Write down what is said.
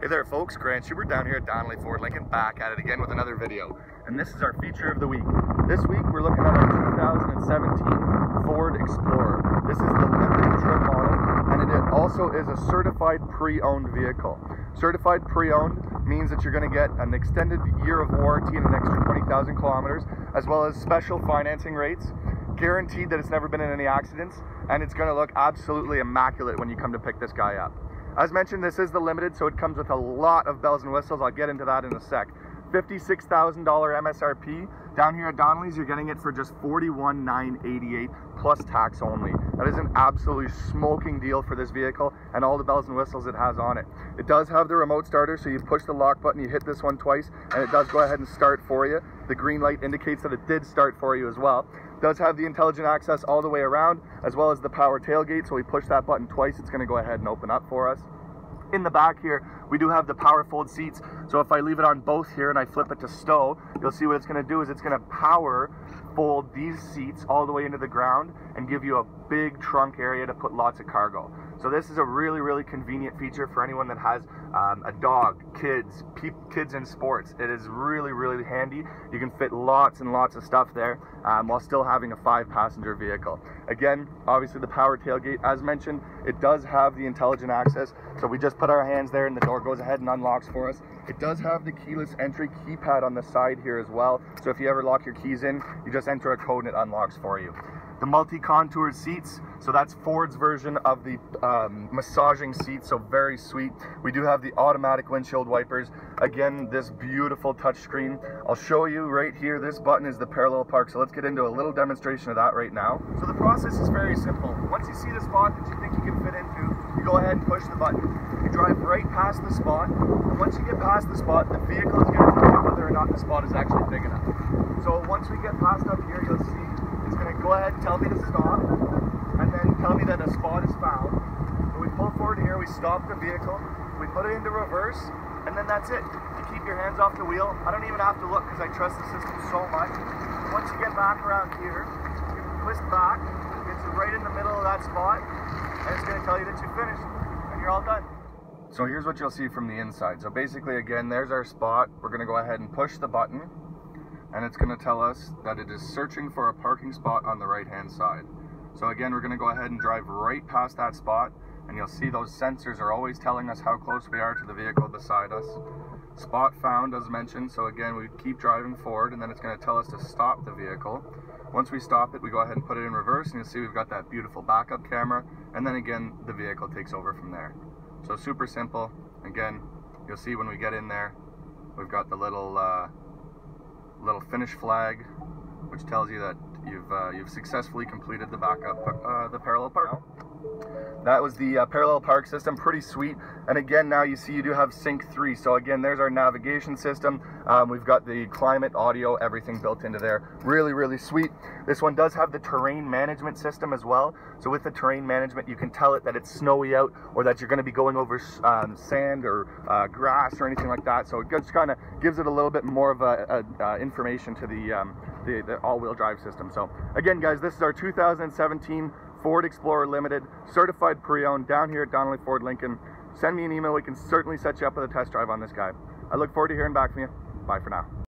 Hey there folks, Grant Schubert down here at Donnelly Ford Lincoln, back at it again with another video. And this is our feature of the week. This week we're looking at our 2017 Ford Explorer. This is the limited trim model and it also is a certified pre-owned vehicle. Certified pre-owned means that you're going to get an extended year of warranty and an extra 20,000 kilometers as well as special financing rates guaranteed that it's never been in any accidents and it's going to look absolutely immaculate when you come to pick this guy up. As mentioned, this is the limited, so it comes with a lot of bells and whistles. I'll get into that in a sec. $56,000 MSRP. Down here at Donnelly's, you're getting it for just $41,988 plus tax only. That is an absolutely smoking deal for this vehicle and all the bells and whistles it has on it. It does have the remote starter, so you push the lock button, you hit this one twice, and it does go ahead and start for you. The green light indicates that it did start for you as well. Does have the intelligent access all the way around, as well as the power tailgate, so we push that button twice, it's gonna go ahead and open up for us in the back here, we do have the power fold seats. So if I leave it on both here and I flip it to stow, you'll see what it's gonna do is it's gonna power fold these seats all the way into the ground and give you a big trunk area to put lots of cargo. So this is a really, really convenient feature for anyone that has um, a dog, kids, kids in sports. It is really, really handy. You can fit lots and lots of stuff there um, while still having a five passenger vehicle. Again, obviously the power tailgate, as mentioned, it does have the intelligent access. So we just put our hands there and the door goes ahead and unlocks for us. It does have the keyless entry keypad on the side here as well. So if you ever lock your keys in, you just enter a code and it unlocks for you the multi-contoured seats. So that's Ford's version of the um, massaging seat, so very sweet. We do have the automatic windshield wipers. Again, this beautiful touchscreen. I'll show you right here, this button is the parallel park, so let's get into a little demonstration of that right now. So the process is very simple. Once you see the spot that you think you can fit into, you go ahead and push the button. You drive right past the spot, and once you get past the spot, the vehicle is to tell you whether or not the spot is actually big enough. So once we get past up here, you'll see it's going to go and tell me to stop, and then tell me that a spot is found. we pull forward here, we stop the vehicle, we put it into reverse, and then that's it. You keep your hands off the wheel. I don't even have to look because I trust the system so much. Once you get back around here, you twist back, it's right in the middle of that spot, and it's going to tell you that you finished, and you're all done. So here's what you'll see from the inside. So basically, again, there's our spot. We're going to go ahead and push the button and it's going to tell us that it is searching for a parking spot on the right hand side. So again, we're going to go ahead and drive right past that spot and you'll see those sensors are always telling us how close we are to the vehicle beside us. Spot found as mentioned, so again we keep driving forward and then it's going to tell us to stop the vehicle. Once we stop it, we go ahead and put it in reverse and you'll see we've got that beautiful backup camera and then again the vehicle takes over from there. So super simple. Again, you'll see when we get in there, we've got the little uh, little finish flag, which tells you that you've uh, you've successfully completed the backup, uh, the parallel park. That was the uh, parallel park system, pretty sweet. And again, now you see you do have Sync 3. So again, there's our navigation system. Um, we've got the climate, audio, everything built into there. Really, really sweet. This one does have the terrain management system as well. So with the terrain management, you can tell it that it's snowy out or that you're going to be going over um, sand or uh, grass or anything like that. So it just kind of gives it a little bit more of a, a uh, information to the, um, the, the all-wheel drive system. So again, guys, this is our 2017 Ford Explorer Limited, certified pre-owned, down here at Donnelly Ford Lincoln. Send me an email, we can certainly set you up with a test drive on this guy. I look forward to hearing back from you. Bye for now.